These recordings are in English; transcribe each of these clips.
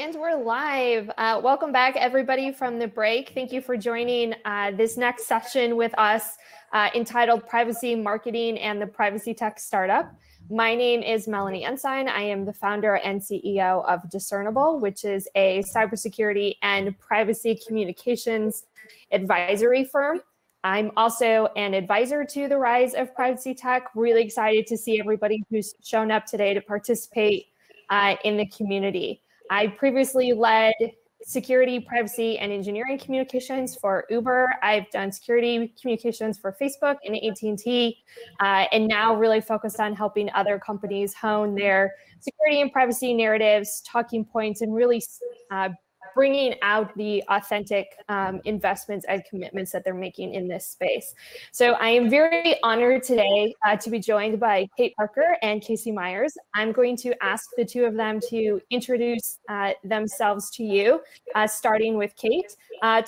And we're live. Uh, welcome back, everybody, from the break. Thank you for joining uh, this next session with us uh, entitled Privacy Marketing and the Privacy Tech Startup. My name is Melanie Ensign. I am the founder and CEO of Discernible, which is a cybersecurity and privacy communications advisory firm. I'm also an advisor to the rise of privacy tech. Really excited to see everybody who's shown up today to participate uh, in the community. I previously led security, privacy, and engineering communications for Uber. I've done security communications for Facebook and AT&T, uh, and now really focused on helping other companies hone their security and privacy narratives, talking points, and really uh, bringing out the authentic um, investments and commitments that they're making in this space. So I am very honored today uh, to be joined by Kate Parker and Cayce Myers. I'm going to ask the two of them to introduce uh, themselves to you, uh, starting with Kate. Uh,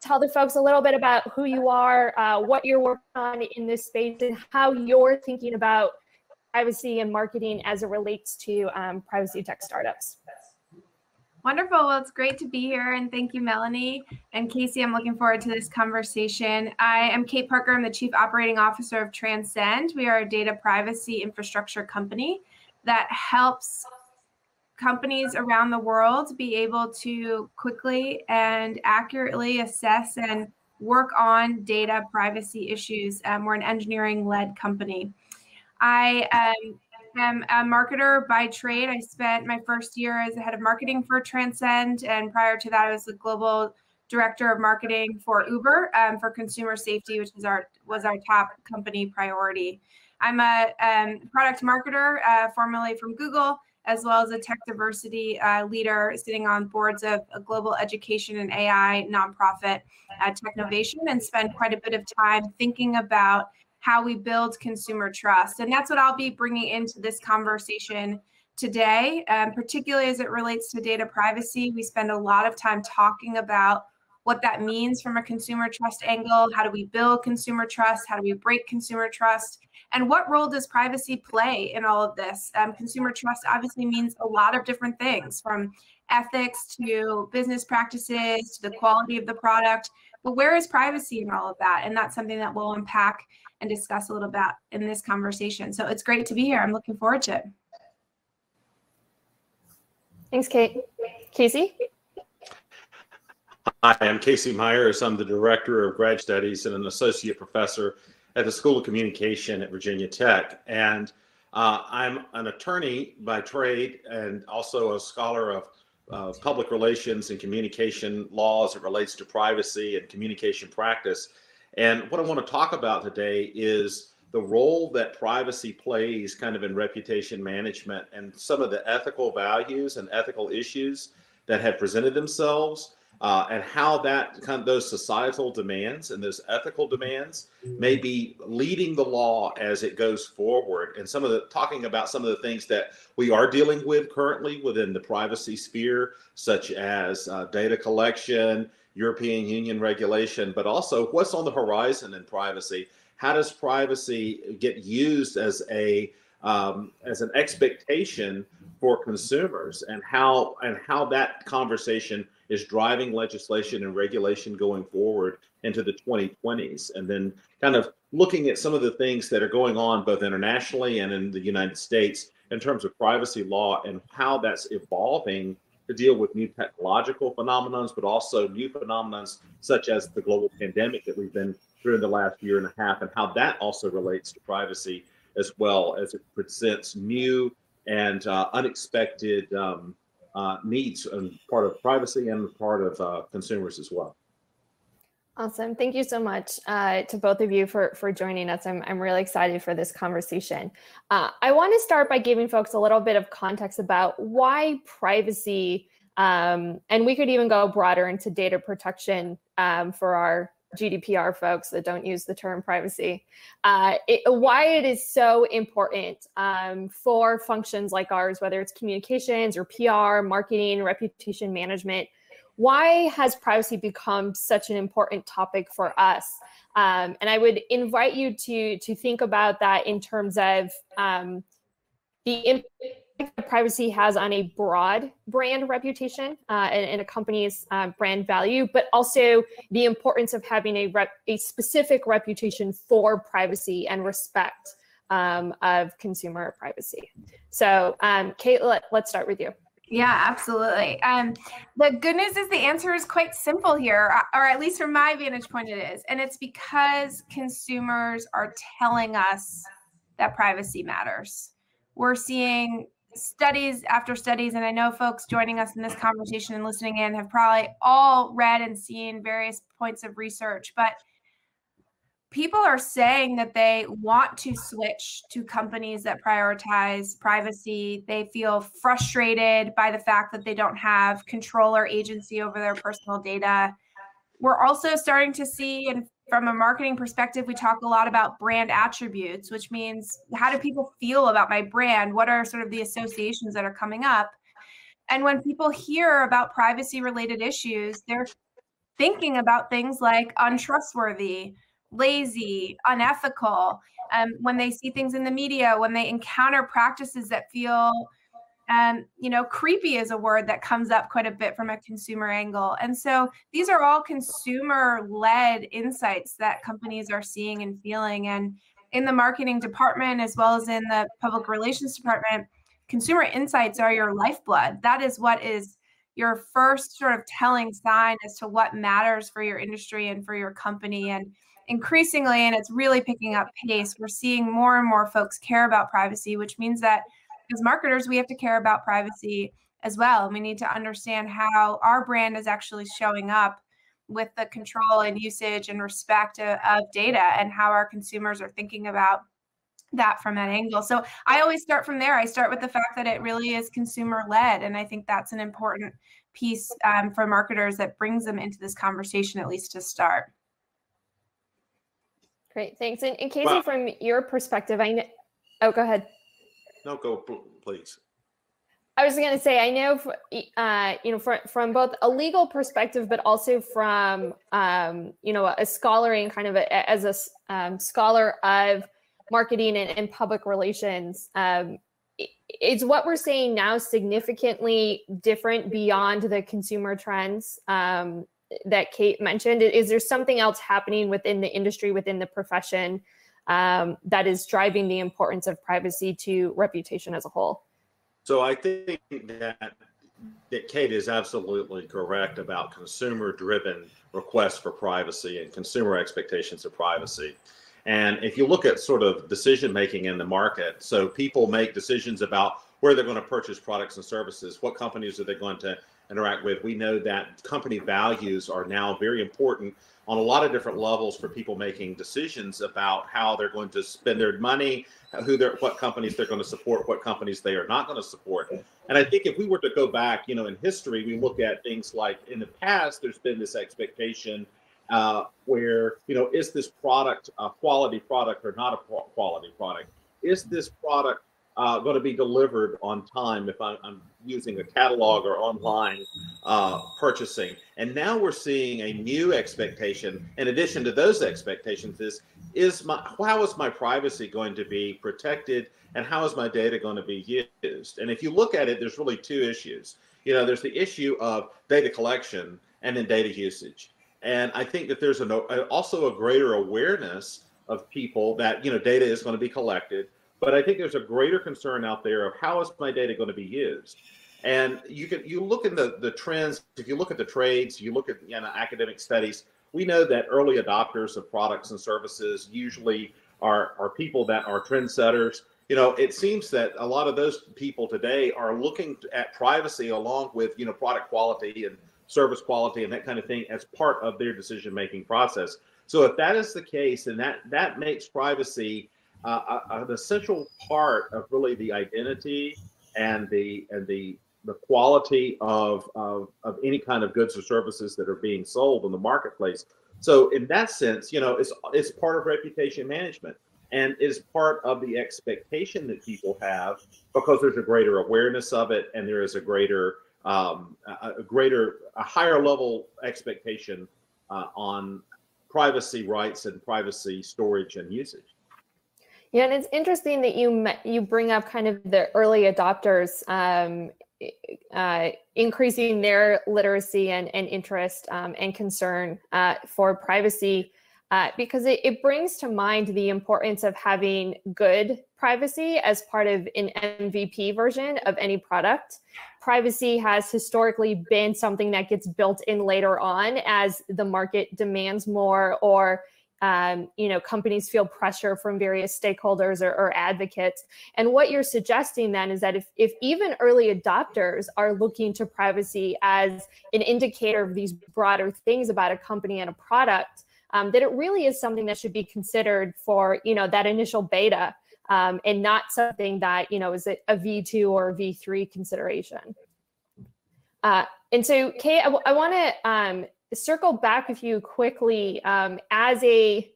tell the folks a little bit about who you are, uh, what you're working on in this space, and how you're thinking about privacy and marketing as it relates to um, privacy tech startups. Wonderful. Well, it's great to be here. And thank you, Melanie and Cayce. I'm looking forward to this conversation. I am Kate Parker. I'm the Chief Operating Officer of Transcend. We are a data privacy infrastructure company that helps companies around the world be able to quickly and accurately assess and work on data privacy issues. Um, we're an engineering led company. I um, am a marketer by trade. I spent my first year as the head of marketing for Transcend, and prior to that, I was the global director of marketing for Uber um, for consumer safety, which is our was our top company priority. I'm a um, product marketer, uh, formerly from Google, as well as a tech diversity uh, leader, sitting on boards of a global education and AI nonprofit, uh, Technovation, and spend quite a bit of time thinking about how we build consumer trust. And that's what I'll be bringing into this conversation today, um, particularly as it relates to data privacy. We spend a lot of time talking about what that means from a consumer trust angle. How do we build consumer trust? How do we break consumer trust? And what role does privacy play in all of this? Um, consumer trust obviously means a lot of different things from ethics to business practices to the quality of the product. But where is privacy in all of that? And that's something that we'll unpack and discuss a little bit in this conversation. So it's great to be here. I'm looking forward to it. Thanks, Kate. Cayce? Hi, I'm Cayce Myers. I'm the Director of Grad Studies and an Associate Professor at the School of Communication at Virginia Tech. And uh, I'm an attorney by trade and also a scholar of uh, public relations and communication law as it relates to privacy and communication practice. And what I want to talk about today is the role that privacy plays kind of in reputation management and some of the ethical values and ethical issues that have presented themselves uh, and how that kind of those societal demands and those ethical demands may be leading the law as it goes forward and some of the talking about some of the things that we are dealing with currently within the privacy sphere such as uh, data collection European Union regulation, but also what's on the horizon in privacy. How does privacy get used as a um, as an expectation for consumers, and how and how that conversation is driving legislation and regulation going forward into the 2020s, and then kind of looking at some of the things that are going on both internationally and in the United States in terms of privacy law and how that's evolving to deal with new technological phenomenons, but also new phenomenons such as the global pandemic that we've been through in the last year and a half, and how that also relates to privacy as well as it presents new and uh, unexpected um, uh, needs and part of privacy and part of uh, consumers as well. Awesome. Thank you so much uh, to both of you for, for joining us. I'm, I'm really excited for this conversation. Uh, I want to start by giving folks a little bit of context about why privacy, um, and we could even go broader into data protection um, for our GDPR folks that don't use the term privacy, uh, it, why it is so important um, for functions like ours, whether it's communications or PR, marketing, reputation management why has privacy become such an important topic for us? Um, and I would invite you to to think about that in terms of um, the privacy has on a broad brand reputation uh, and, and, a company's uh, brand value, but also the importance of having a, rep, a specific reputation for privacy and respect um, of consumer privacy. So, um, Kate, let, us start with you. Yeah, absolutely. Um, the good news is the answer is quite simple here, or at least from my vantage point, it is. And it's because consumers are telling us that privacy matters. We're seeing studies after studies, and I know folks joining us in this conversation and listening in have probably all read and seen various points of research, but people are saying that they want to switch to companies that prioritize privacy. They feel frustrated by the fact that they don't have control or agency over their personal data. We're also starting to see, and from a marketing perspective, we talk a lot about brand attributes, which means how do people feel about my brand? What are sort of the associations that are coming up? And when people hear about privacy related issues, they're thinking about things like untrustworthy, lazy, unethical. Um, when they see things in the media, when they encounter practices that feel, um, you know, creepy is a word that comes up quite a bit from a consumer angle. And so these are all consumer led insights that companies are seeing and feeling. And in the marketing department, as well as in the public relations department, consumer insights are your lifeblood. That is what is your first sort of telling sign as to what matters for your industry and for your company. And increasingly, and it's really picking up pace, we're seeing more and more folks care about privacy, which means that as marketers, we have to care about privacy as well. We need to understand how our brand is actually showing up with the control and usage and respect of, of data and how our consumers are thinking about that from that angle. So I always start from there. I start with the fact that it really is consumer led. And I think that's an important piece um, for marketers that brings them into this conversation, at least to start. Great, thanks. And, and Cayce, from your perspective, I know. Oh, go ahead. No, go please. I was going to say, I know, uh, you know, from, from both a legal perspective, but also from, um, you know, a scholar and kind of a, as a um, scholar of marketing and, and public relations. Um, is what we're saying now significantly different beyond the consumer trends um, that Kate mentioned? Is there something else happening within the industry, within the profession, um, that is driving the importance of privacy to reputation as a whole? So I think that, that Kate is absolutely correct about consumer-driven requests for privacy and consumer expectations of privacy. And if you look at sort of decision making in the market, so people make decisions about where they're going to purchase products and services, what companies are they going to interact with, we know that company values are now very important on a lot of different levels for people making decisions about how they're going to spend their money, who they're, what companies they're going to support, what companies they are not going to support. And I think if we were to go back, you know, in history, we look at things like in the past, there's been this expectation uh, where, you know, is this product a quality product or not a quality product? Is this product uh, going to be delivered on time if I'm, I'm using a catalog or online uh, purchasing. And now we're seeing a new expectation. In addition to those expectations, is is my how is my privacy going to be protected, and how is my data going to be used? And if you look at it, there's really two issues. You know, there's the issue of data collection and then data usage. And I think that there's an, also a greater awareness of people that you know data is going to be collected but I think there's a greater concern out there of how is my data going to be used. And you can you look in the the trends. If you look at the trades, you look at you know, academic studies. We know that early adopters of products and services usually are are people that are trendsetters. You know, it seems that a lot of those people today are looking at privacy along with you know product quality and service quality and that kind of thing as part of their decision making process. So if that is the case, and that that makes privacy uh, an essential part of really the identity and the and the the quality of, of of any kind of goods or services that are being sold in the marketplace. So in that sense, you know, it's it's part of reputation management and is part of the expectation that people have because there's a greater awareness of it and there is a greater um, a, a greater a higher level expectation uh, on privacy rights and privacy storage and usage. Yeah, and it's interesting that you you bring up kind of the early adopters um, uh, increasing their literacy and, and interest um, and concern uh, for privacy uh, because it, it, brings to mind the importance of having good privacy as part of an MVP version of any product. Privacy has historically been something that gets built in later on as the market demands more or um, you know companies feel pressure from various stakeholders or, or, advocates. And what you're suggesting then is that if, if even early adopters are looking to privacy as an indicator of these broader things about a company and a product um, that it really is something that should be considered for you know that initial beta um, and not something that you know is a a v2 or v3 consideration. Uh, and so kate I want to um, circle back with you quickly um, as a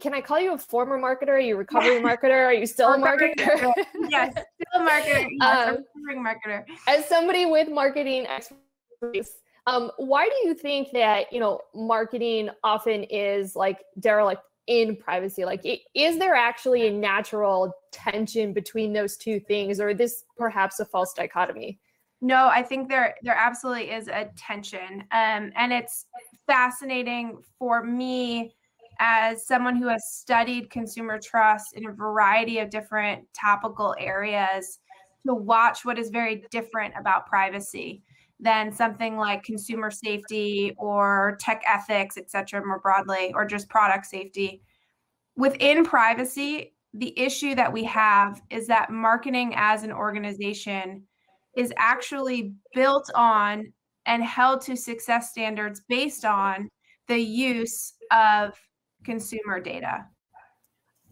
can I call you a former marketer? Are you a recovery marketer? Are you still a marketer? yes, still a marketer. Yes, um, recovering marketer. As somebody with marketing expertise, um, why do you think that you know marketing often is like derelict in privacy? Like, is there actually a natural tension between those two things, or is this perhaps a false dichotomy? No, I think there there absolutely is a tension, um, and it's fascinating for me as someone who has studied consumer trust in a variety of different topical areas to watch what is very different about privacy than something like consumer safety or tech ethics, et cetera, more broadly, or just product safety. Within privacy, the issue that we have is that marketing as an organization is actually built on and held to success standards based on the use of consumer data.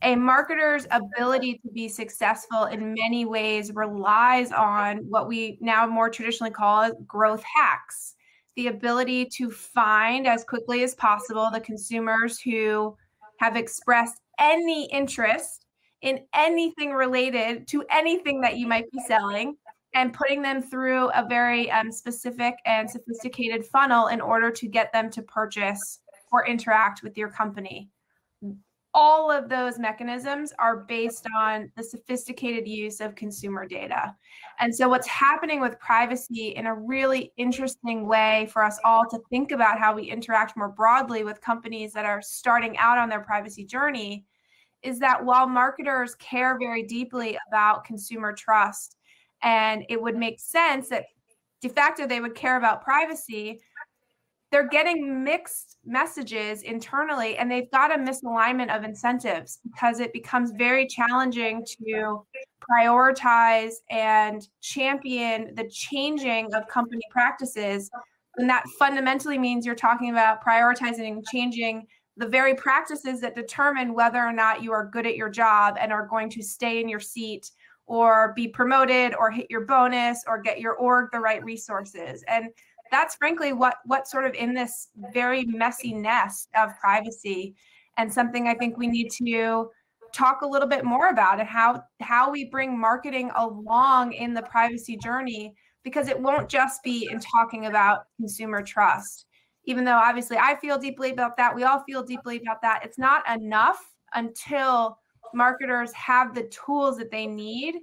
A marketer's ability to be successful in many ways relies on what we now more traditionally call growth hacks the ability to find as quickly as possible the consumers who have expressed any interest in anything related to anything that you might be selling and putting them through a very um, specific and sophisticated funnel in order to get them to purchase or interact with your company. All of those mechanisms are based on the sophisticated use of consumer data. And so, what's happening with privacy in a really interesting way for us all to think about how we interact more broadly with companies that are starting out on their privacy journey is that while marketers care very deeply about consumer trust, and it would make sense that de facto they would care about privacy. They're getting mixed messages internally and they've got a misalignment of incentives because it becomes very challenging to prioritize and champion the changing of company practices. And that fundamentally means you're talking about prioritizing and changing the very practices that determine whether or not you are good at your job and are going to stay in your seat or be promoted or hit your bonus or get your org the right resources. And that's frankly what what sort of in this very messy nest of privacy and something i think we need to talk a little bit more about and how how we bring marketing along in the privacy journey because it won't just be in talking about consumer trust. Even though obviously i feel deeply about that we all feel deeply about that it's not enough until marketers have the tools that they need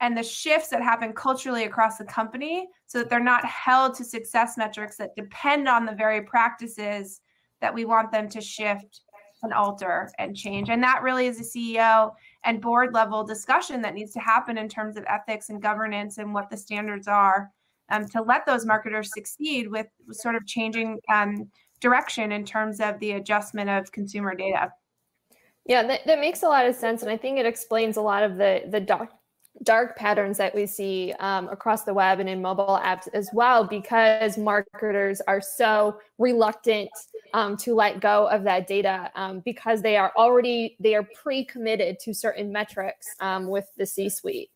and the shifts that happen culturally across the company so that they're not held to success metrics that depend on the very practices that we want them to shift and alter and change. And that really is a CEO and board level discussion that needs to happen in terms of ethics and governance and what the standards are um, to let those marketers succeed with sort of changing um, direction in terms of the adjustment of consumer data. Yeah, that, that makes a lot of sense. And I think it explains a lot of the, the doc, dark patterns that we see um, across the web and in mobile apps as well, because marketers are so reluctant um, to let go of that data um, because they are already, they are pre-committed to certain metrics um, with the C-suite.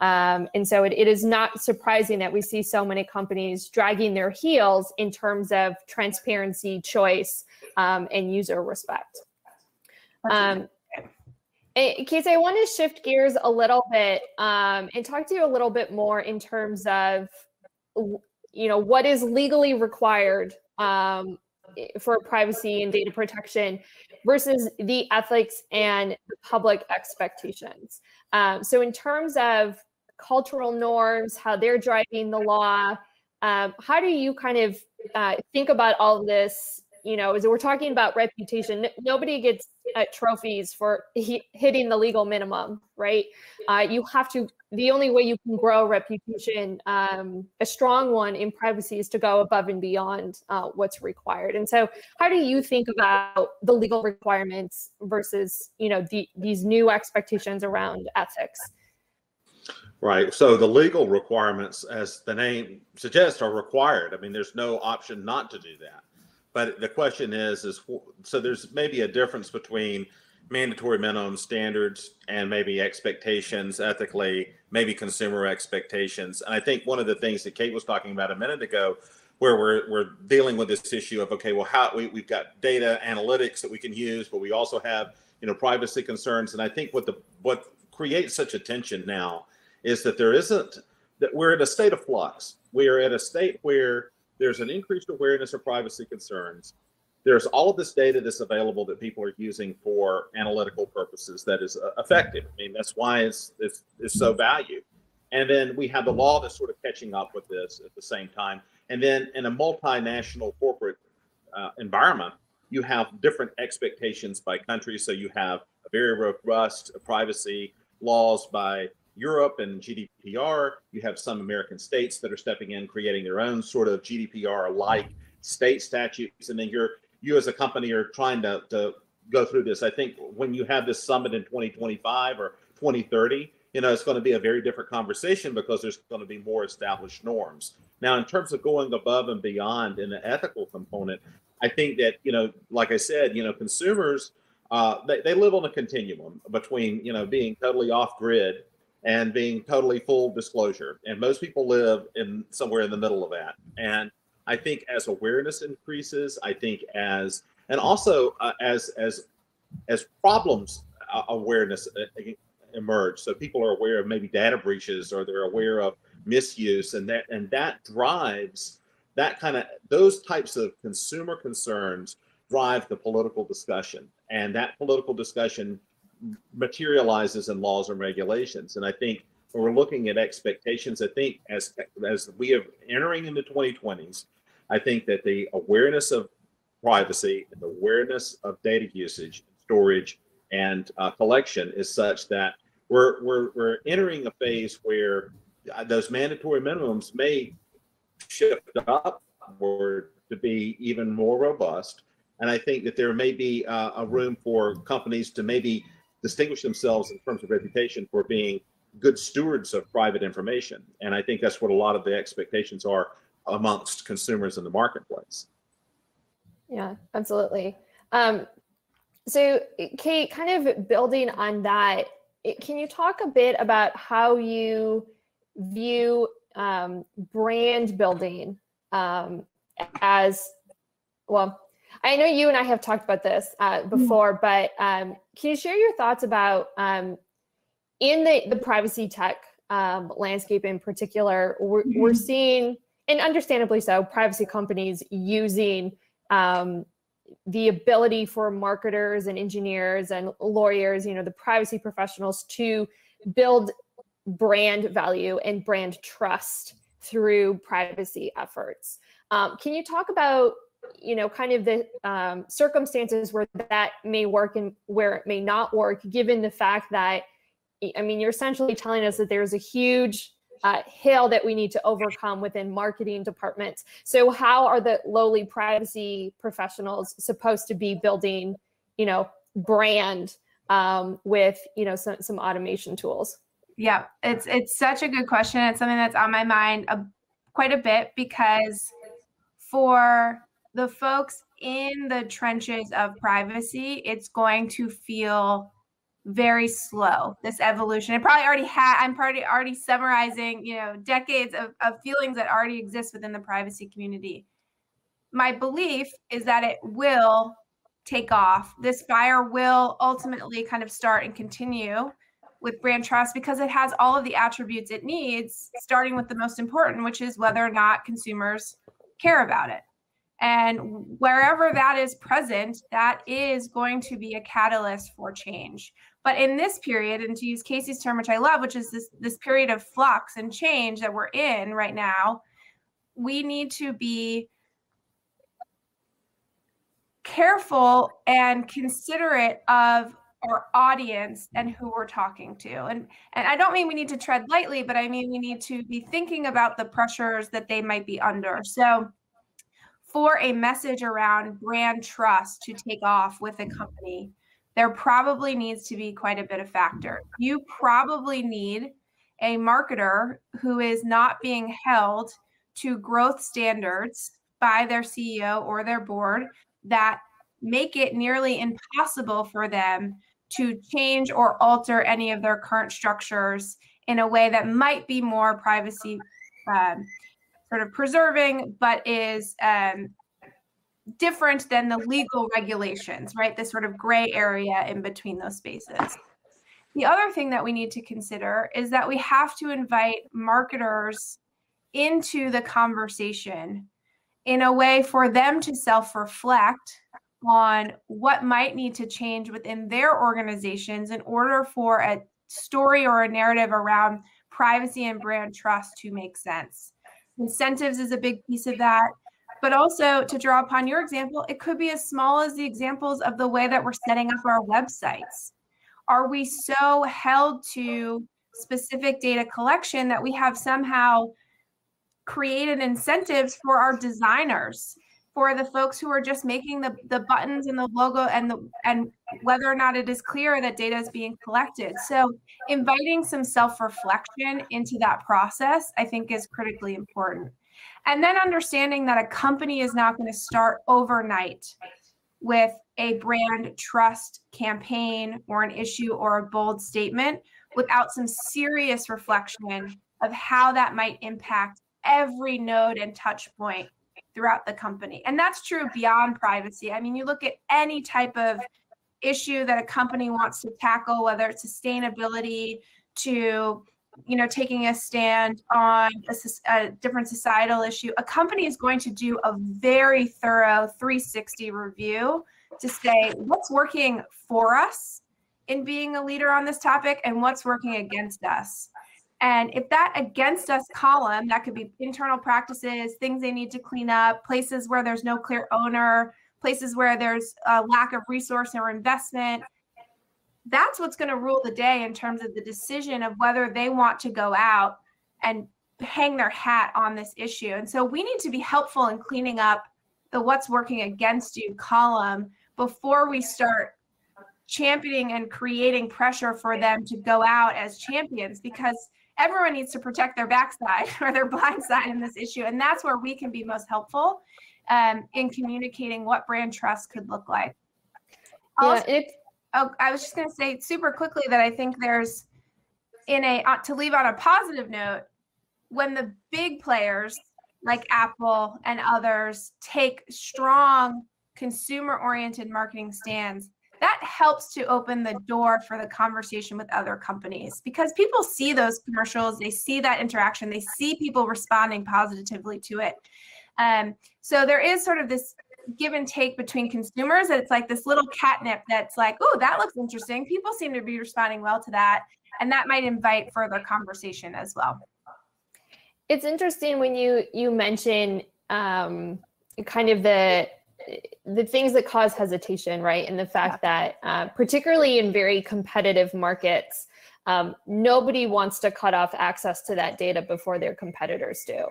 Um, and so it, it is not surprising that we see so many companies dragging their heels in terms of transparency, choice, um, and user respect. Um, Cayce, I want to shift gears a little bit um, and talk to you a little bit more in terms of, you know, what is legally required um, for privacy and data protection versus the ethics and the public expectations. Um, so, in terms of cultural norms, how they're driving the law, um, how do you kind of uh, think about all of this? You know, as we're talking about reputation, nobody gets uh, trophies for he- hitting the legal minimum, right? Uh, you have to. The only way you can grow reputation, um, a strong one in privacy, is to go above and beyond uh, what's required. And so, how do you think about the legal requirements versus, you know, the, these new expectations around ethics? Right. So the legal requirements, as the name suggests, are required. I mean, there's no option not to do that. But the question is, is so there's maybe a difference between mandatory minimum standards and maybe expectations ethically, maybe consumer expectations. And I think one of the things that Kate was talking about a minute ago, where we're we're dealing with this issue of okay, well, how we, we've got data analytics that we can use, but we also have you know privacy concerns. And I think what the what creates such a tension now is that there isn't that we're in a state of flux. We are at a state where there's an increased awareness of privacy concerns. There's all of this data that's available that people are using for analytical purposes that is uh, effective. I mean, that's why it's, it's, it's so valued. And then we have the law that's sort of catching up with this at the same time. And then in a multinational corporate uh, environment, you have different expectations by country. So you have a very robust privacy laws by Europe and GDPR. You have some American states that are stepping in, creating their own sort of GDPR-like state statutes, and then you're you as a company are trying to, to go through this. I think when you have this summit in 2025 or 2030, you know, it's going to be a very different conversation because there's going to be more established norms. Now, in terms of going above and beyond in the ethical component, I think that, you know, like I said, you know, consumers, uh, they, they live on a continuum between, you know, being totally off grid and being totally full disclosure. And most people live in somewhere in the middle of that. And I think as awareness increases, I think as and also uh, as as as problems uh, awareness uh, emerge, so people are aware of maybe data breaches or they're aware of misuse, and that and that drives that kind of those types of consumer concerns drive the political discussion, and that political discussion materializes in laws and regulations. And I think when we're looking at expectations, I think as as we are entering into 2020s, I think that the awareness of privacy and the awareness of data usage, storage, and uh, collection is such that we're we're we're entering a phase where uh, those mandatory minimums may shift upward to be even more robust. And I think that there may be uh, a room for companies to maybe distinguish themselves in terms of reputation for being good stewards of private information. And I think that's what a lot of the expectations are amongst consumers in the marketplace. Yeah, absolutely. Um, so, Kate, kind of building on that, can you talk a bit about how you view um, brand building um, as well? I know you and I have talked about this uh, mm-hmm. before, mm-hmm. but um, can you share your thoughts about um, in the, the privacy tech um, landscape in particular? We're, mm-hmm. we're, seeing, and understandably so, privacy companies using um, the ability for marketers and engineers and lawyers, you know, the privacy professionals to build brand value and brand trust through privacy efforts. Um, can you talk about you know, kind of the um, circumstances where that may work and where it may not work, given the fact that, I mean, you're essentially telling us that there's a huge uh, hill that we need to overcome within marketing departments. So, how are the lowly privacy professionals supposed to be building, you know, brand um, with, you know, some, some automation tools? Yeah, it's it's such a good question. It's something that's on my mind a, quite a bit because for the folks in the trenches of privacy, it's going to feel very slow this evolution. It probably already had i'm probably already summarizing you know decades of, of feelings that already exist within the privacy community. My belief is that it will take off. This fire will ultimately kind of start and continue with brand trust because it has all of the attributes it needs starting with the most important which is whether or not consumers care about it And wherever that is present, that is going to be a catalyst for change. But in this period, and to use Cayce's term, which I love, which is this, this period of flux and change that we're in right now, we need to be careful and considerate of our audience and who we're talking to. And and I don't mean we need to tread lightly, but I mean we need to be thinking about the pressures that they might be under. So for a message around brand trust to take off with a company, there probably needs to be quite a bit of factor. You probably need a marketer who is not being held to growth standards by their CEO or their board that make it nearly impossible for them to change or alter any of their current structures in a way that might be more privacy um, sort of preserving, but is um, different than the legal regulations, right? This sort of gray area in between those spaces. The other thing that we need to consider is that we have to invite marketers into the conversation in a way for them to self reflect on what might need to change within their organizations in order for a story or a narrative around privacy and brand trust to make sense. Incentives is a big piece of that. But also, to draw upon your example, it could be as small as the examples of the way that we're setting up our websites. Are we so held to specific data collection that we have somehow created incentives for our designers for the folks who are just making the, the buttons and the logo and the and whether or not it is clear that data is being collected. So inviting some self-reflection into that process, I think is critically important. And then understanding that a company is not going to start overnight with a brand trust campaign or an issue or a bold statement without some serious reflection of how that might impact every node and touch point throughout the company. And that's true beyond privacy. I mean, you look at any type of issue that a company wants to tackle, whether it's sustainability to you know taking a stand on a, a, different societal issue a company is going to do a very thorough 360 review to say what's working for us in being a leader on this topic and what's working against us and if that against us column, that could be internal practices, things they need to clean up, places where there's no clear owner, places where there's a lack of resource or investment. That's what's going to rule the day in terms of the decision of whether they want to go out and hang their hat on this issue. And so we need to be helpful in cleaning up the what's working against you column before we start championing and creating pressure for them to go out as champions because everyone needs to protect their backside or their blind side in this issue. And that's where we can be most helpful um, in communicating what brand trust could look like. Also, yeah, it, oh, I was just going to say super quickly that I think there's in a uh, to leave on a positive note when the big players like Apple and others take strong consumer oriented marketing stands that helps to open the door for the conversation with other companies because people see those commercials, they see that interaction, they see people responding positively to it. Um, so there is sort of this give and take between consumers that it's like this little catnip that's like, oh, that looks interesting. People seem to be responding well to that. And that might invite further conversation as well. It's interesting when you you mention um, kind of the the things that cause hesitation, right? And the fact that, uh, particularly in very competitive markets, um, nobody wants to cut off access to that data before their competitors do.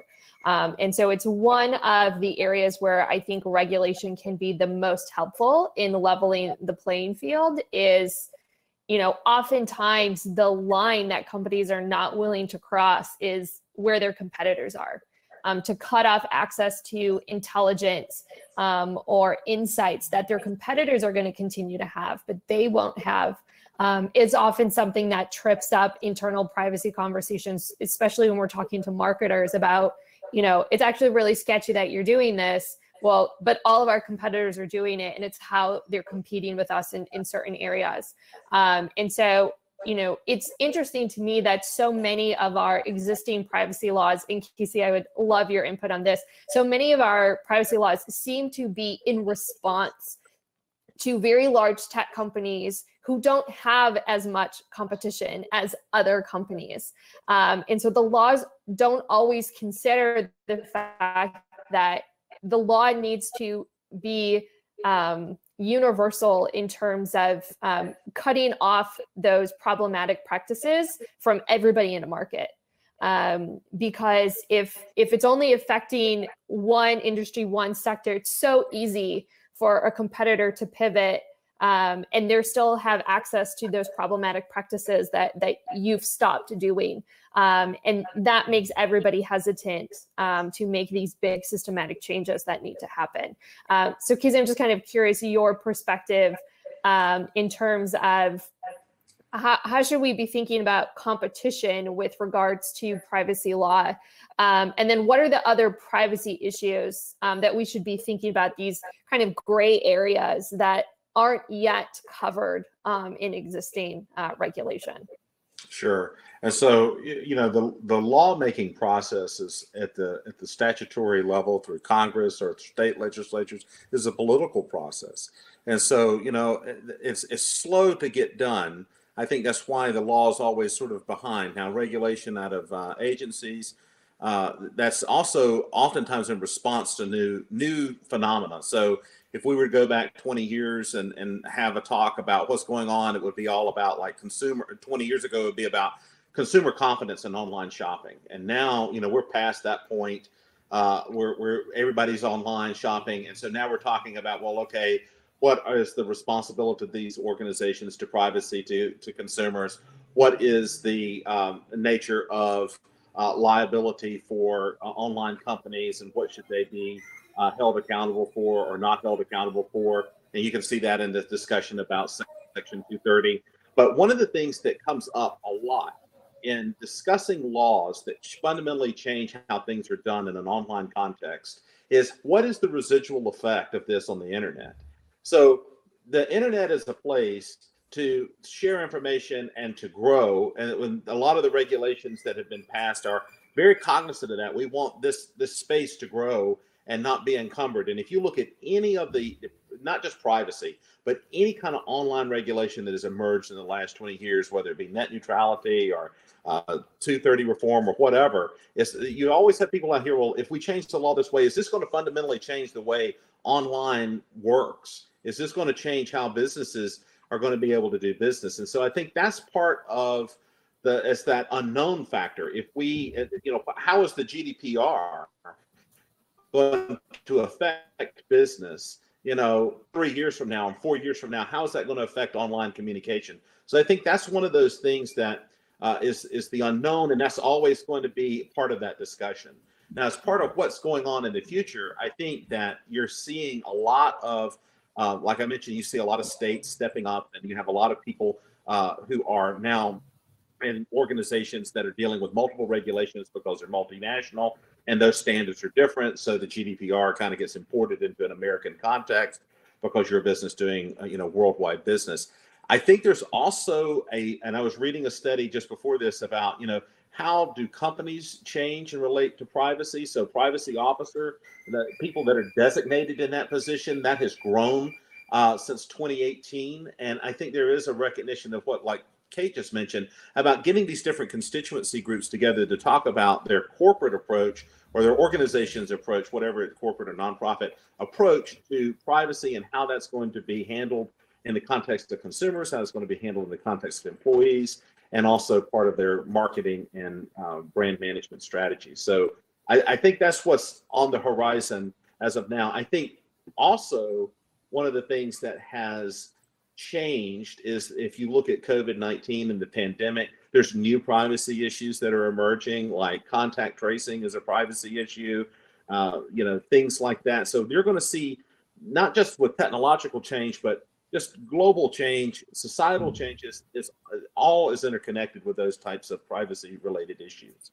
Um, and so it's one of the areas where I think regulation can be the most helpful in leveling the playing field is, you know, oftentimes the line that companies are not willing to cross is where their competitors are um, to cut off access to intelligence um, or insights that their competitors are going to continue to have, but they won't have. Um, is often something that trips up internal privacy conversations, especially when we're talking to marketers about, you know, it's actually really sketchy that you're doing this. Well, but all of our competitors are doing it, and it's how they're competing with us in, in certain areas. Um, and so you know, it's interesting to me that so many of our existing privacy laws, in Cayce, I would love your input on this. So many of our privacy laws seem to be in response to very large tech companies who don't have as much competition as other companies. Um, and so the laws don't always consider the fact that the law needs to be um, universal in terms of um, cutting off those problematic practices from everybody in a market. Um, because if if it's only affecting one industry one sector it's so easy for a competitor to pivot um, and they still have access to those problematic practices that that you've stopped doing. Um, and that makes everybody hesitant um, to make these big systematic changes that need to happen. Uh, so Cayce, i'm just kind of curious your perspective um, in terms of how, how, should we be thinking about competition with regards to privacy law? Um, and then what are the other privacy issues um, that we should be thinking about these kind of gray areas that aren't yet covered um, in existing uh, regulation. Sure. And so, you know, the the lawmaking process is at the at the statutory level through Congress or state legislatures is a political process. And so, you know, it's it's slow to get done. I think that's why the law is always sort of behind. Now, regulation out of uh, agencies, uh, that's also oftentimes in response to new new phenomena. So if we were to go back 20 years and, and have a talk about what's going on, it would be all about like consumer 20 years ago, it would be about consumer confidence in online shopping. And now, you know, we're past that point. Uh, where, where everybody's online shopping. And so now we're talking about, well, okay, what is the responsibility of these organizations to privacy to, to consumers? What is the um, nature of uh, liability for uh, online companies and what should they be uh, held accountable for or not held accountable for. And you can see that in the discussion about Section 230. But one of the things that comes up a lot in discussing laws that fundamentally change how things are done in an online context is what is the residual effect of this on the internet? So the internet is a place to share information and to grow. And a lot of the regulations that have been passed are very cognizant of that. We want this this space to grow and not be encumbered. And if you look at any of the, not just privacy, but any kind of online regulation that has emerged in the last 20 years, whether it be net neutrality or uh, 230 reform or whatever, is you always have people out here. Well, if we change the law this way, is this going to fundamentally change the way online works? Is this going to change how businesses are going to be able to do business? And so I think that's part of the as that unknown factor. If we, you know, how is the GDPR going to affect business you know three years from now and four years from now how is that going to affect online communication? So i think that's one of those things that uh, is is the unknown and that's always going to be part of that discussion. Now as part of what's going on in the future i think that you're seeing a lot of uh, like i mentioned you see a lot of states stepping up and you have a lot of people uh, who are now in organizations that are dealing with multiple regulations because they're multinational and those standards are different. So the GDPR kind of gets imported into an American context because you're a business doing uh, you know worldwide business. I think there's also a, and I was reading a study just before this about you know how do companies change and relate to privacy. So privacy officer, the people that are designated in that position, that has grown uh, since 2018, and I think there is a recognition of what like Kate just mentioned about getting these different constituency groups together to talk about their corporate approach or their organization's approach, whatever corporate or nonprofit approach to privacy and how that's going to be handled in the context of consumers, how it's going to be handled in the context of employees, and also part of their marketing and uh, brand management strategy. So I, I think that's what's on the horizon as of now. I think also one of the things that has changed is if you look at COVID 19 and the pandemic, there's new privacy issues that are emerging, like contact tracing is a privacy issue, uh, you know, things like that. So you're going to see not just with technological change, but just global change, societal mm-hmm. changes is all is interconnected with those types of privacy related issues.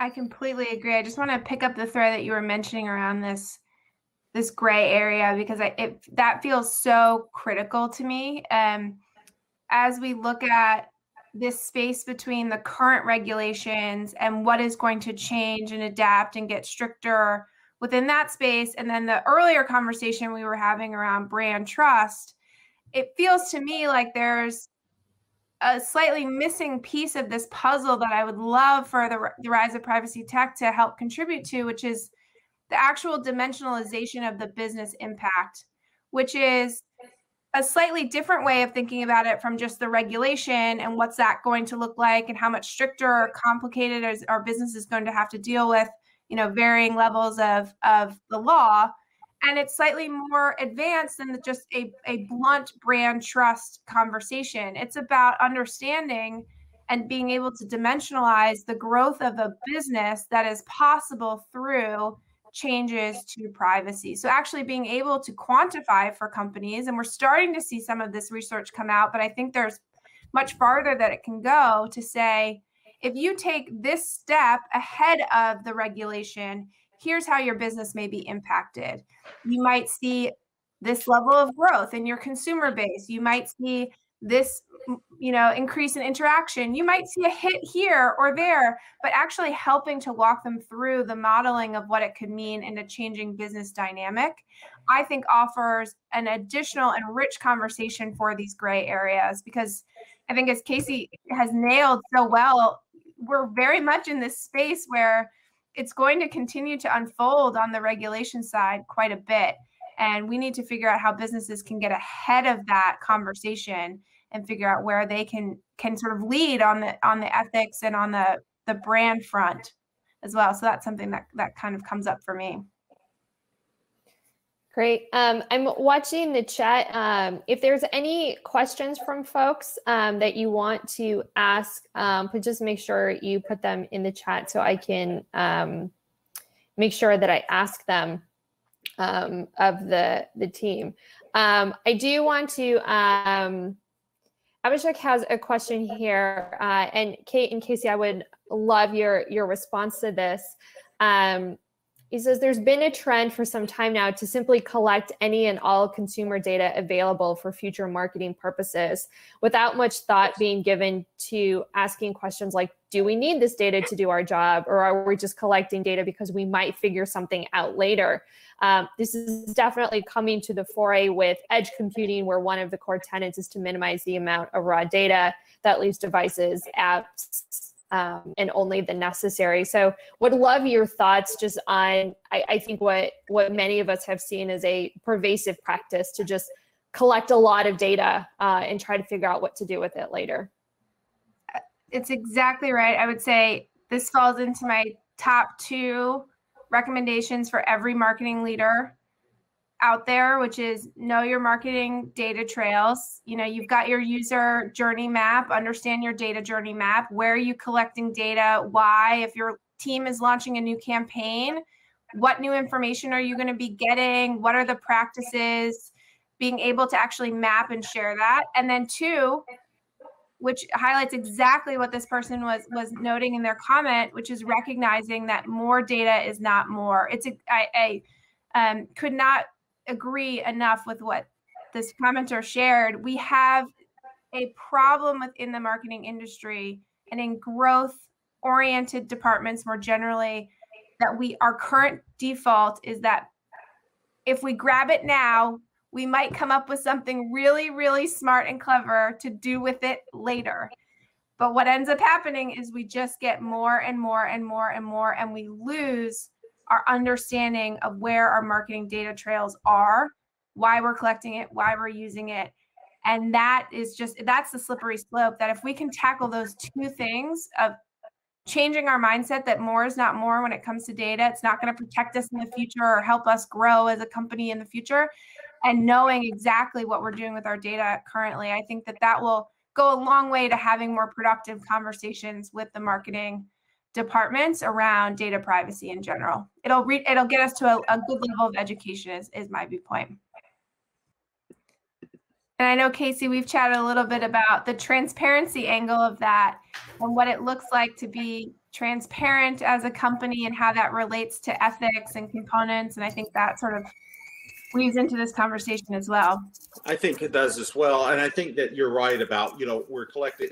I completely agree. I just want to pick up the thread that you were mentioning around this this gray area because I, it that feels so critical to me. Um, as we look at this space between the current regulations and what is going to change and adapt and get stricter within that space and then the earlier conversation we were having around brand trust it feels to me like there's a slightly missing piece of this puzzle that I would love for the, the rise of privacy tech to help contribute to, which is the actual dimensionalization of the business impact, which is a slightly different way of thinking about it from just the regulation and what's that going to look like and how much stricter or complicated is our business is going to have to deal with you know varying levels of of the law. And it's slightly more advanced than just a, a blunt brand trust conversation. It's about understanding and being able to dimensionalize the growth of a business that is possible through changes to privacy. So, actually being able to quantify for companies, and we're starting to see some of this research come out, but I think there's much farther that it can go to say, if you take this step ahead of the regulation, here's how your business may be impacted. You might see this level of growth in your consumer base. You might see this you know increase in interaction you might see a hit here or there but actually helping to walk them through the modeling of what it could mean in a changing business dynamic i think offers an additional and rich conversation for these gray areas because i think as Cayce has nailed so well we're very much in this space where it's going to continue to unfold on the regulation side quite a bit and we need to figure out how businesses can get ahead of that conversation and figure out where they can can sort of lead on the on the ethics and on the the brand front as well. So that's something that that kind of comes up for me. Great. Um, I'm watching the chat. Um, if there's any questions from folks um, that you want to ask, um, please just make sure you put them in the chat so I can um, make sure that I ask them um, of the the team. I do want to. Abhishek has a question here, uh, and Kate and Cayce, I would love your your response to this. Um, he says there's been a trend for some time now to simply collect any and all consumer data available for future marketing purposes without much thought being given to asking questions like do we need this data to do our job or are we just collecting data because we might figure something out later um, this is definitely coming to the foray with edge computing where one of the core tenets is to minimize the amount of raw data that leaves devices apps um, and only the necessary. So, would love your thoughts just on. I, I think what what many of us have seen is a pervasive practice to just collect a lot of data uh, and try to figure out what to do with it later. It's exactly right. I would say this falls into my top two recommendations for every marketing leader out there, which is know your marketing data trails. You know, you've got your user journey map, understand your data journey map. Where are you collecting data? Why? If your team is launching a new campaign, what new information are you going to be getting? What are the practices? Being able to actually map and share that. And then, two, which highlights exactly what this person was was noting in their comment, which is recognizing that more data is not more. It's a I, I um, could not agree enough with what this commenter shared. We have a problem within the marketing industry and in growth oriented departments more generally that we our current default is that if we grab it now we might come up with something really really smart and clever to do with it later but what ends up happening is we just get more and more and more and more and we lose our understanding of where our marketing data trails are, why we're collecting it, why we're using it. And that is just that's the slippery slope that if we can tackle those two things of changing our mindset that more is not more when it comes to data, it's not going to protect us in the future or help us grow as a company in the future and knowing exactly what we're doing with our data currently, I think that that will go a long way to having more productive conversations with the marketing departments around data privacy in general. It'll re- it'll get us to a, a good level of education is, is my viewpoint. And I know Cayce, we've chatted a little bit about the transparency angle of that and what it looks like to be transparent as a company and how that relates to ethics and components. And I think that sort of weaves into this conversation as well. I think it does as well, and I think that you're right about you know we're collecting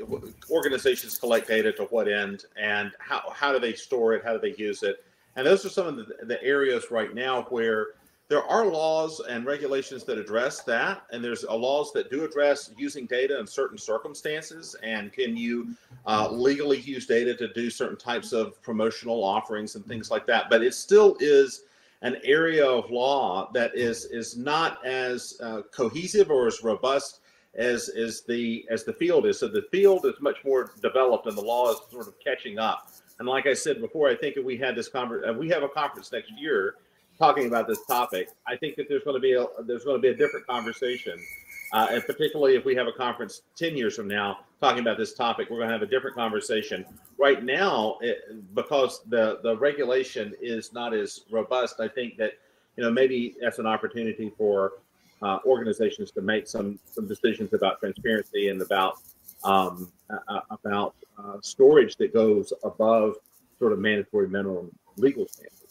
organizations collect data to what end and how how do they store it, how do they use it, and those are some of the, the areas right now where there are laws and regulations that address that and there's laws that do address using data in certain circumstances and can you uh, legally use data to do certain types of promotional offerings and things like that but it still is an area of law that is is not as uh, cohesive or as robust as is the as the field is so the field is much more developed and the law is sort of catching up and like i said before i think if we had this conference uh, we have a conference next year talking about this topic. I think that there's going to be a there's going to be a different conversation, uh, and particularly if we have a conference ten years from now talking about this topic, we're going to have a different conversation. Right now, it, because the the regulation is not as robust, I think that you know maybe that's an opportunity for uh, organizations to make some some decisions about transparency and about um, uh, about storage that goes above sort of mandatory minimum legal standards.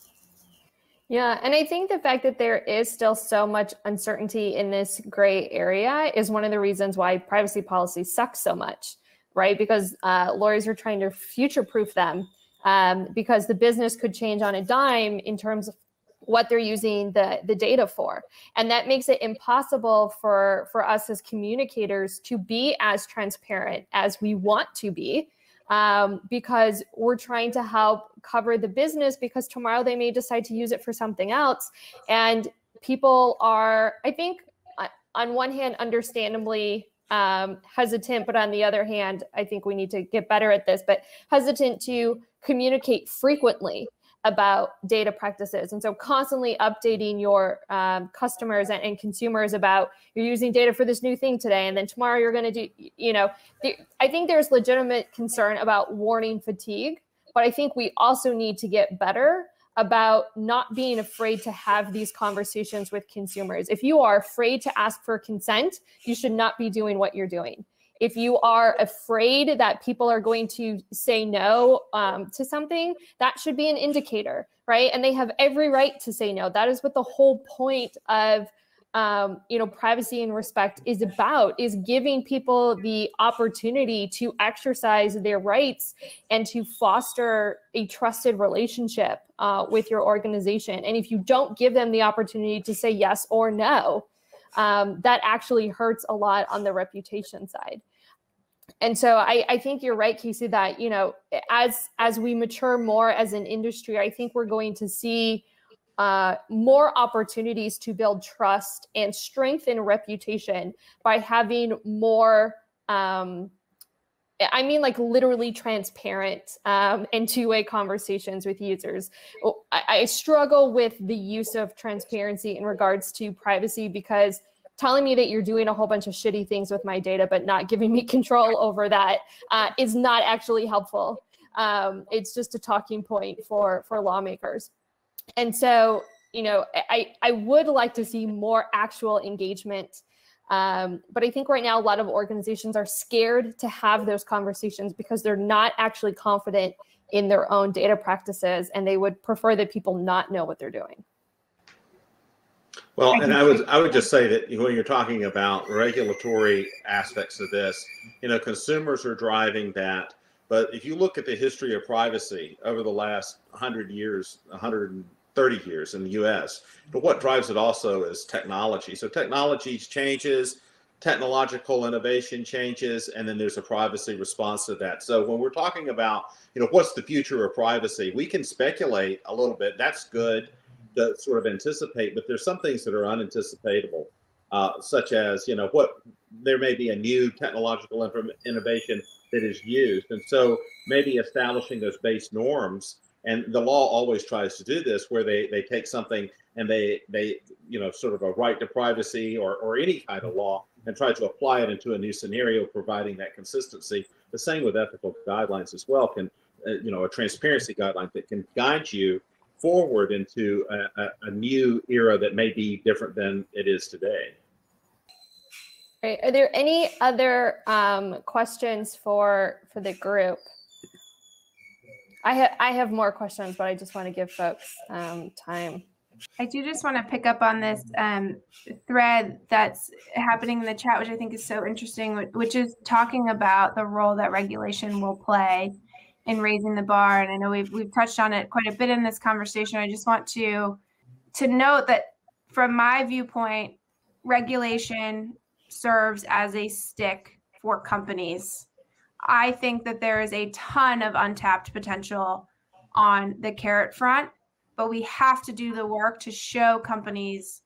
Yeah, and I think the fact that there is still so much uncertainty in this gray area is one of the reasons why privacy policy sucks so much, right? Because uh, lawyers are trying to future proof them um, because the business could change on a dime in terms of what they're using the, the data for. And that makes it impossible for, for us as communicators to be as transparent as we want to be um, because we're trying to help cover the business because tomorrow they may decide to use it for something else. And people are, I think, uh, on one hand, understandably um, hesitant, but on the other hand, I think we need to get better at this, but hesitant to communicate frequently about data practices. And so constantly updating your um, customers and, and, consumers about you're using data for this new thing today. And then tomorrow you're going to do, you know, the, I think there's legitimate concern about warning fatigue, but I think we also need to get better about not being afraid to have these conversations with consumers. If you are afraid to ask for consent, you should not be doing what you're doing if you are afraid that people are going to say no um, to something, that should be an indicator, right? And they have every right to say no. That is what the whole point of um, you know privacy and respect is about is giving people the opportunity to exercise their rights and to foster a trusted relationship uh, with your organization and if you don't give them the opportunity to say yes or no um, that actually hurts a lot on the reputation side. And so I, I think you're right Cayce that you know as as we mature more as an industry i think we're going to see uh, more opportunities to build trust and strengthen reputation by having more um, I mean, like literally transparent um, and two way conversations with users. Oh, I, I struggle with the use of transparency in regards to privacy because telling me that you're doing a whole bunch of shitty things with my data, but not giving me control over that uh, is not actually helpful. Um, it's just a talking point for for lawmakers. And so, you know, I I would like to see more actual engagement. Um, but I think right now a lot of organizations are scared to have those conversations because they're not actually confident in their own data practices and they would prefer that people not know what they're doing. Well, and I would I would just say that when you're talking about regulatory aspects of this, you know, consumers are driving that. But if you look at the history of privacy over the last 100 years, 130 years in the U.S., but what drives it also is technology. So technology changes, technological innovation changes, and then there's a privacy response to that. So when we're talking about, you know, what's the future of privacy, we can speculate a little bit. That's good to sort of anticipate, but there's some things that are unanticipatable, uh, such as you know what there may be a new technological innovation that is used, and so maybe establishing those base norms. And the law always tries to do this, where they they take something and they they you know sort of a right to privacy or or any kind of law and try to apply it into a new scenario, providing that consistency. The same with ethical guidelines as well. Can uh, you know a transparency guideline that can guide you forward into a, a, a new era that may be different than it is today. Right. Are there any other um, questions for for the group? I have I have more questions, but I just want to give folks um, time. I do just want to pick up on this um, thread that's happening in the chat, which I think is so interesting, which is talking about the role that regulation will play in raising the bar. And I know we've we've touched on it quite a bit in this conversation. I just want to to note that from my viewpoint, regulation serves as a stick for companies. I think that there is a ton of untapped potential on the carrot front but we have to do the work to show companies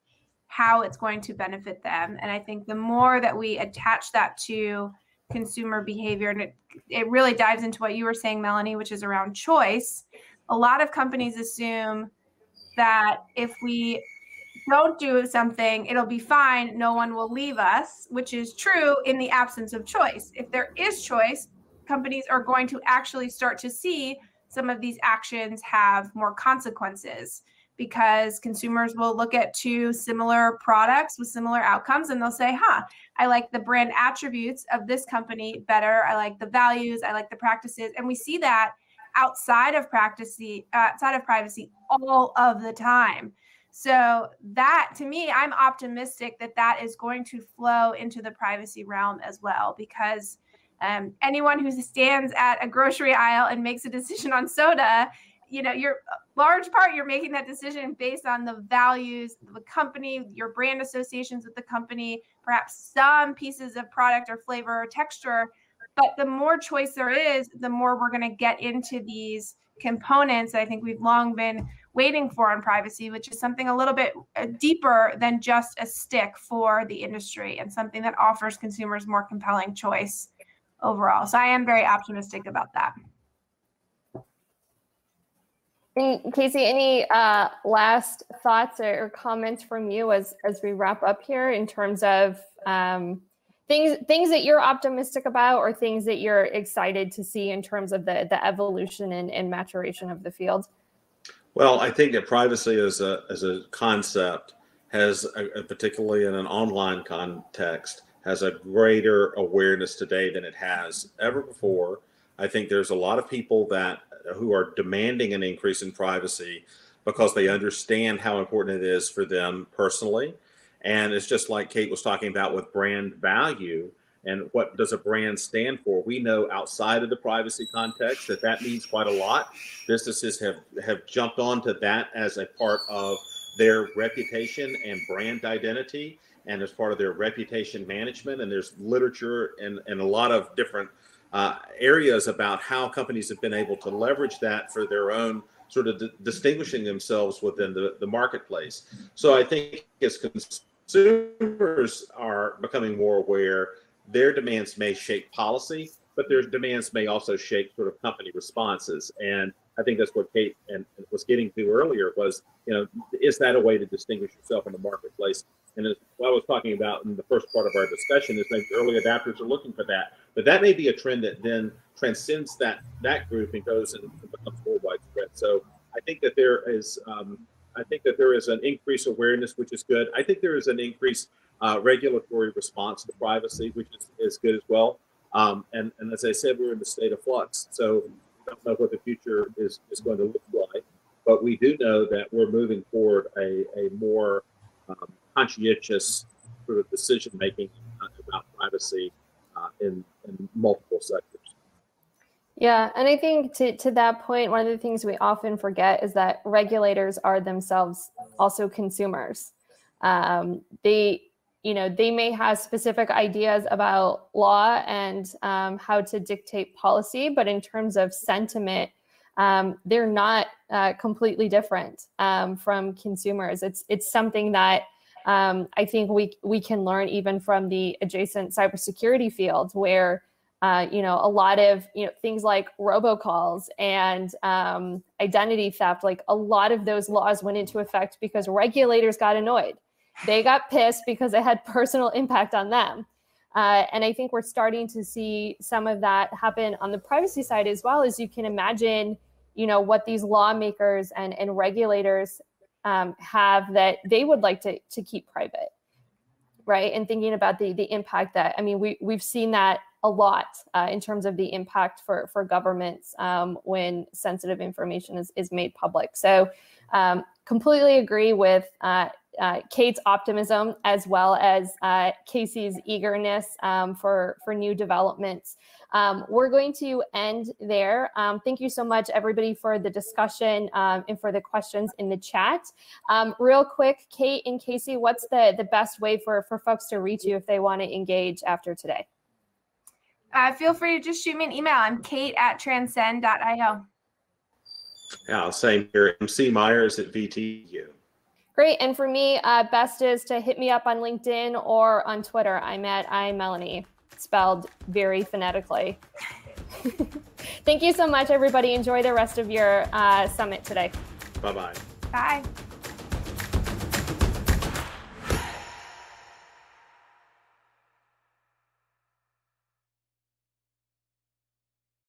how it's going to benefit them. And I think the more that we attach that to consumer behavior, and it, it really dives into what you were saying, Melanie, which is around choice. A lot of companies assume that if we don't do something, it'll be fine. No one will leave us, which is true in the absence of choice. If there is choice, companies are going to actually start to see some of these actions have more consequences because consumers will look at two similar products with similar outcomes and they'll say, huh, I like the brand attributes of this company better. I like the values, I like the practices. And we see that outside of privacy, outside of privacy all of the time. So that to me, I'm optimistic that that is going to flow into the privacy realm as well because um, anyone who stands at a grocery aisle and makes a decision on soda you know you're large part you're making that decision based on the values of the company your brand associations with the company. Perhaps some pieces of product or flavor or texture but the more choice there is the more we're going to get into these components i think we've long been waiting for on privacy which is something a little bit uh, deeper than just a stick for the industry and something that offers consumers more compelling choice overall. So I am very optimistic about that. Cayce, any uh, last thoughts or comments from you as as we wrap up here in terms of um, things things that you're optimistic about or things that you're excited to see in terms of the the evolution and, and maturation of the field? Well, I think that privacy as a as a concept has, a, particularly in an online context, has a greater awareness today than it has ever before. I think there's a lot of people that who are demanding an increase in privacy because they understand how important it is for them personally. And it's just like Kate was talking about with brand value and what does a brand stand for? We know outside of the privacy context that that means quite a lot. Businesses have have jumped onto that as a part of their reputation and brand identity and as part of their reputation management. And there's literature and, and a lot of different uh, areas about how companies have been able to leverage that for their own sort of di- distinguishing themselves within the, the marketplace. So I think as consumers are becoming more aware, their demands may shape policy, but their demands may also shape sort of company responses. And I think that's what Kate and, was getting to earlier was, you know, is that a way to distinguish yourself in the marketplace? And as I was talking about in the first part of our discussion is maybe early adapters are looking for that. But that may be a trend that then transcends that that group and goes and becomes more widespread. So I think that there is um, I think that there is an increased awareness, which is good. I think there is an increased uh, regulatory response to privacy, which is, is good as well. Um, and, and as I said, we're in the state of flux. So we don't know what the future is, is going to look like, but we do know that we're moving forward a, a more um, conscientious sort of decision making about privacy uh, in, in multiple sectors. Yeah, and I think to, to that point, one of the things we often forget is that regulators are themselves also consumers. Um, they you know they may have specific ideas about law and um, how to dictate policy but in terms of sentiment um, they're not uh, completely different um, from consumers it's it's something that um, i think we we can learn even from the adjacent cybersecurity field where uh, you know a lot of you know things like robocalls and um, identity theft like a lot of those laws went into effect because regulators got annoyed they got pissed because it had personal impact on them. Uh, and I think we're starting to see some of that happen on the privacy side as well as you can imagine, you know, what these lawmakers and, and regulators um, have that they would like to, to keep private. Right. And thinking about the, the impact that, I mean, we, we've seen that a lot uh, in terms of the impact for, for governments um, when sensitive information is, is made public. So um, completely agree with uh, uh, Kate's optimism as well as uh, Cayce's eagerness um, for, for new developments. Um, we're going to end there. Um, thank you so much, everybody, for the discussion um, and for the questions in the chat. Real quick, Kate and Cayce, what's the, the best way for, for folks to reach you if they want to engage after today? Uh, feel free to just shoot me an email. I'm kate at transcend.io. Yeah, same here. MC Myers at VTU. Great. And for me, uh, best is to hit me up on LinkedIn or on Twitter. I'm at iMeluny, spelled very phonetically. Thank you so much, everybody. Enjoy the rest of your uh, summit today. Bye-bye. Bye.